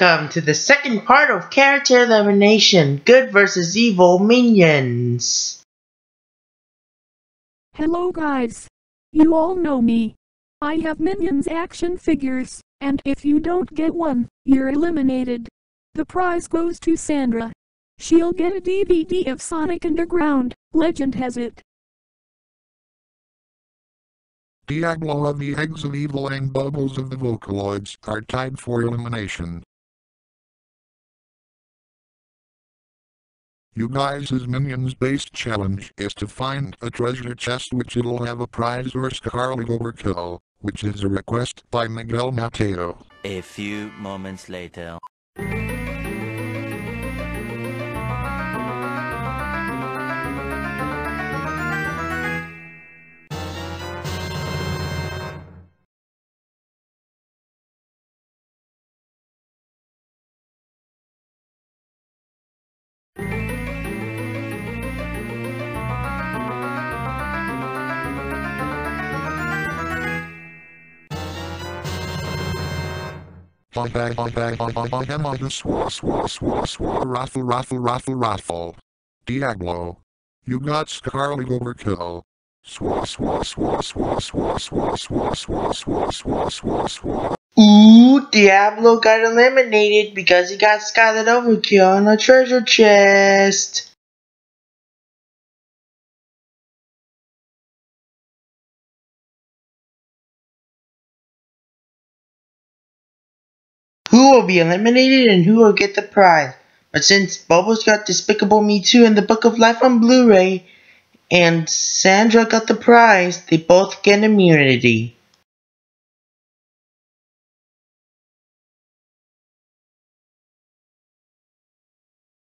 Welcome to the second part of Character Elimination Good vs. Evil Minions. Hello guys. You all know me. I have Minions action figures, and if you don't get one, you're eliminated. The prize goes to Sandra. She'll get a DVD of Sonic Underground, legend has it. Diablo of the Eggs of Evil and Bubbles of the Vocaloids are tied for elimination. You guys' minions-based challenge is to find a treasure chest which it'll have a prize or Scarlet Overkill, which is a request by Miguel Mateo. A few moments later. Bye bye bye bye bye bye bye am I the swa swa swa swa raffle raffle raffle raffle. Diablo. You got Scarlet Overkill. Swa swa swa swa swa swa swa swa swa swa swa swa. Ooh, Diablo got eliminated because he got Scarlet Overkill on a treasure chest. Who will be eliminated and who will get the prize? But since Bubbles got Despicable Me 2 and the Book of Life on Blu-ray, and Sandra got the prize, they both get immunity.